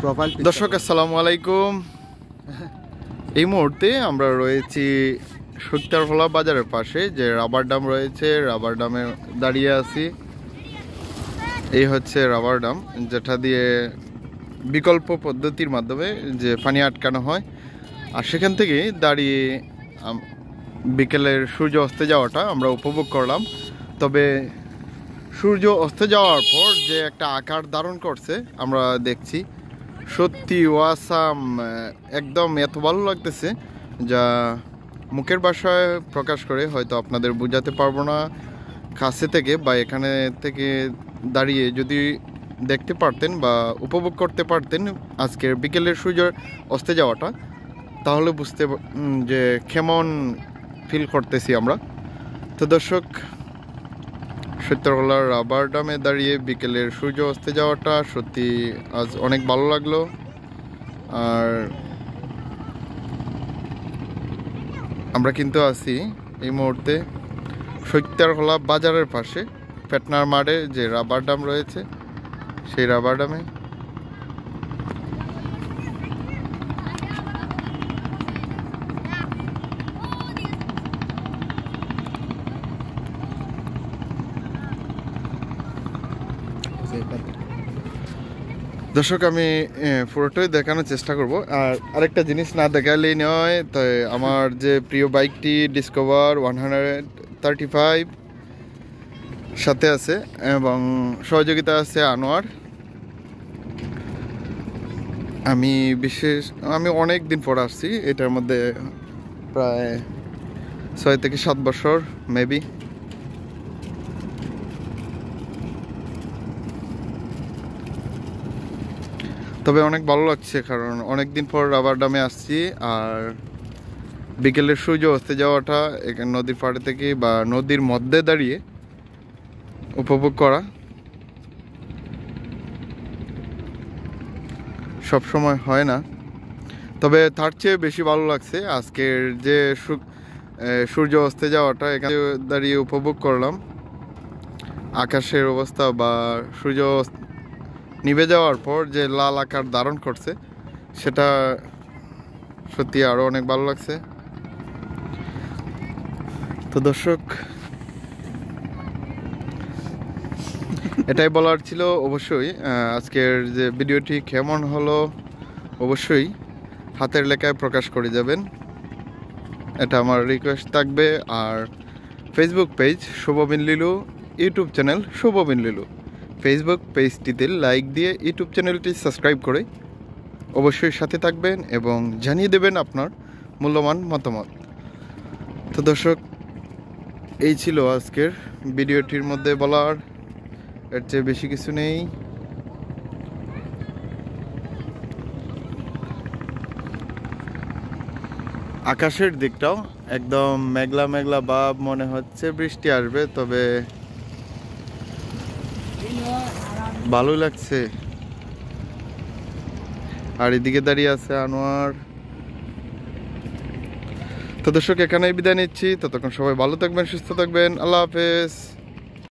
Profile দর্শক আসসালামু আলাইকুম। এই মুহূর্তে আমরা রয়েছি সুক্তারফলা বাজারের পাশে যে রাবার ডাম রয়েছে রাবার ডামে দাঁড়িয়ে আছি। এই হচ্ছে রাবার ডাম যেটা দিয়ে বিকল্প পদ্ধতির মাধ্যমে যে পানি আটকানো হয়। আর সেখান থেকে দাঁড়িয়ে বিকেলের সূর্য অস্তে যাওয়াটা আমরা উপভোগ করলাম। তবে সূর্য অস্ত যাওয়ার পর যে একটা আকার ধারণ করছে আমরা দেখছি সত্যি ওয়াসাম, একদম এত ভালো লাগতেছে যা মুখের ভাষায় প্রকাশ করে, হয়তো আপনাদের বোঝাতে পারব না কাছে থেকে বা এখানে থেকে দাঁড়িয়ে যদি দেখতে পারতেন বা উপভোগ করতে পারতেন আজকের বিকেলের সূর্য অস্তে যাওয়াটা, তাহলে বুঝতে যে কেমন ফিল করতেছি আমরা। তো দর্শক সত্যরগোলার রাবার ডামে দাঁড়িয়ে বিকেলের সূর্য অস্তে যাওয়াটা সত্যি আজ অনেক ভালো লাগল। আর আমরা কিন্তু আছি এই মুহূর্তে সত্যরগোলা বাজারের পাশে, পেটনার মাঠে যে রাবার ডাম রয়েছে, সেই রাবার ডামে। দর্শক, আমি পুরোটাই দেখানোর চেষ্টা করব। আর আরেকটা জিনিস না দেখালেই নয়, তো আমার যে প্রিয় বাইকটি Discover one hundred thirty five সাথে আছে, এবং সহযোগিতা আছে আনোয়ার। আমি বিশেষ, আমি অনেক দিন পর আসছি, এটার মধ্যে প্রায় ছয় থেকে সাত বছর মেবি তবে অনেক ভালো লাগছে, কারণ অনেক দিন পর রাবার ডামে আসছি আর বিকেলের সূর্য অস্তে যাওয়াটা এখানে নদীর পাড়ে থেকে বা নদীর মধ্যে দাঁড়িয়ে উপভোগ করা সব সময় হয় না। তবে তার চেয়ে বেশি ভালো লাগছে আজকের যে সূর্য অস্তে যাওয়াটা, এখানে দাঁড়িয়ে উপভোগ করলাম। আকাশের অবস্থা বা সূর্য নিভে যাওয়ার পর যে লাল আকার ধারণ করছে, সেটা সত্যি আরও অনেক ভালো লাগছে। তো দর্শক, এটাই বলার ছিল অবশ্যই। আজকের যে ভিডিওটি কেমন হলো, অবশ্যই হাতের লেখায় প্রকাশ করে যাবেন। এটা আমার রিকোয়েস্ট থাকবে। আর ফেসবুক পেজ শুভবিন লিলু ইউটিউব চ্যানেল শুভবিন লিলু। ফেসবুক পেজটিতে লাইক দিয়ে ইউটিউব চ্যানেলটি সাবস্ক্রাইব করে অবশ্যই সাথে থাকবেন এবং জানিয়ে দেবেন আপনার মূল্যবান মতামত। তো দর্শক, এই ছিল আজকের ভিডিওটির মধ্যে বলার। এর চেয়ে বেশি কিছু নেই। আকাশের দিকটাও একদম মেঘলা মেঘলা ভাব মনে হচ্ছে, বৃষ্টি আসবে, তবে ভালো লাগছে। আর এদিকে দাঁড়িয়ে আছে আনোয়ার। তো দর্শক, এখানেই বিদায় নিচ্ছি। ততক্ষণ সবাই ভালো থাকবেন, সুস্থ থাকবেন। আল্লাহ হাফেজ।